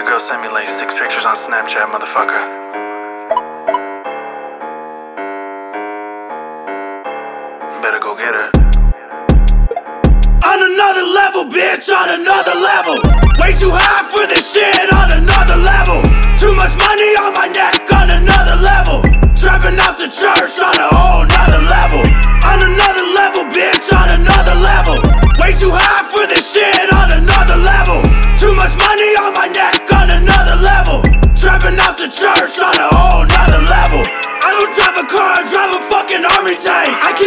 Your girl sent me like six pictures on Snapchat, motherfucker. Better go get her. On another level, bitch, on another level. Way too high for this shit, on another level.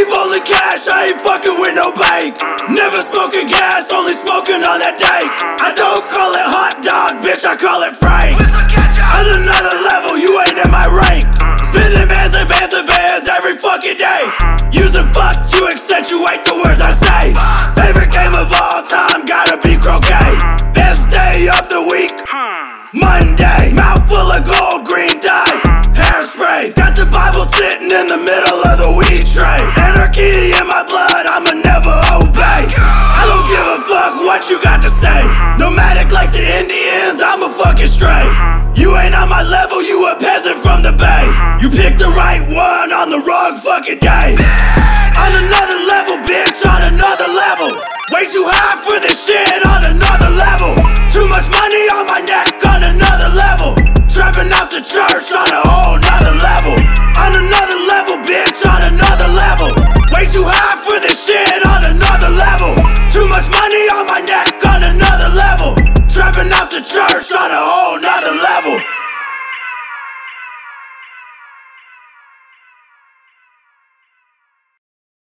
Keep only cash, I ain't fucking with no bank. Never smoking gas, only smoking on that dank. I don't call it hot dog, bitch, I call it frank. On another level, you ain't in my rank. Spinning bands and bands and bands every fucking day. Using fuck to accentuate the words I say. Favorite game of all time, gotta be croquet. Best day of the week, Monday. Mouth full of gold green dye. Hairspray, got the Bible sitting in the middle of the weed tray. Anarchy in my blood, I'ma never obey. I don't give a fuck what you got to say. Nomadic like the Indians, I'm a fucking stray. You ain't on my level, you a peasant from the bay. You picked the right one on the wrong fucking day. On another level, bitch, on another level. Way too high for this shit, on another